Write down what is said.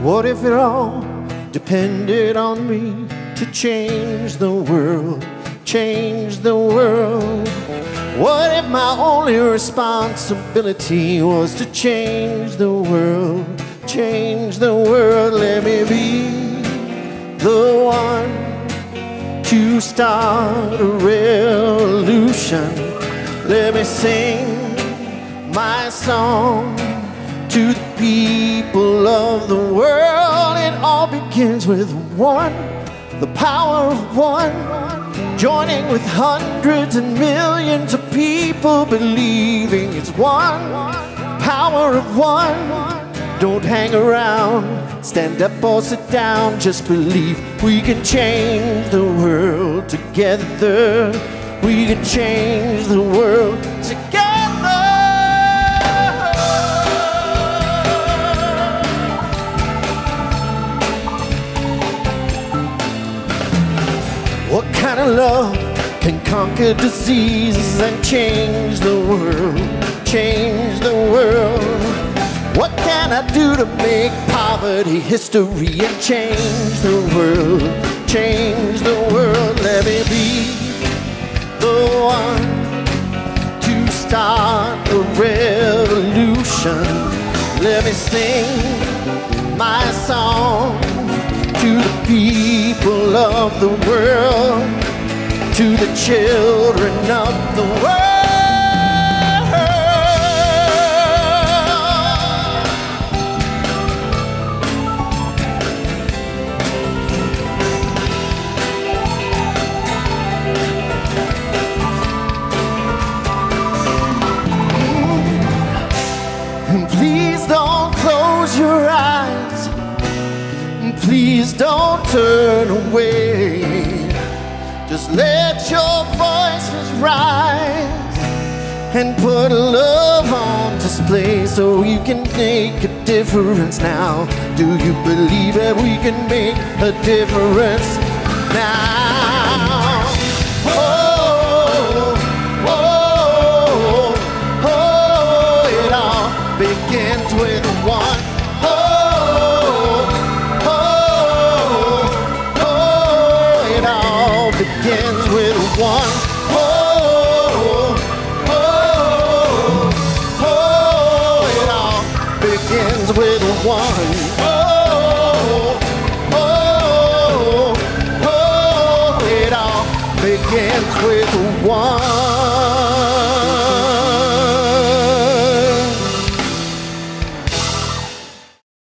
What if it all depended on me to change the world, change the world? What if my only responsibility was to change the world, change the world? Let me be the one to start a revolution. Let me sing my song to the people of the world. It all begins with one, the power of one, joining with hundreds and millions of people believing it's one, power of one. Don't hang around, stand up or sit down, just believe we can change the world together. We can change the world together. What kind of love can conquer diseases and change the world? Change the world. What can I do to make poverty history and change the world? Change the world. Let me be the one to start a revolution. Let me sing my song to the people of the world, to the children of the world. Please don't turn away. Just let your voices rise and put love on display so you can make a difference now. Do you believe that we can make a difference now? Begins with one. Oh, oh, oh, it all begins with one. Oh, oh, oh, it all begins with one.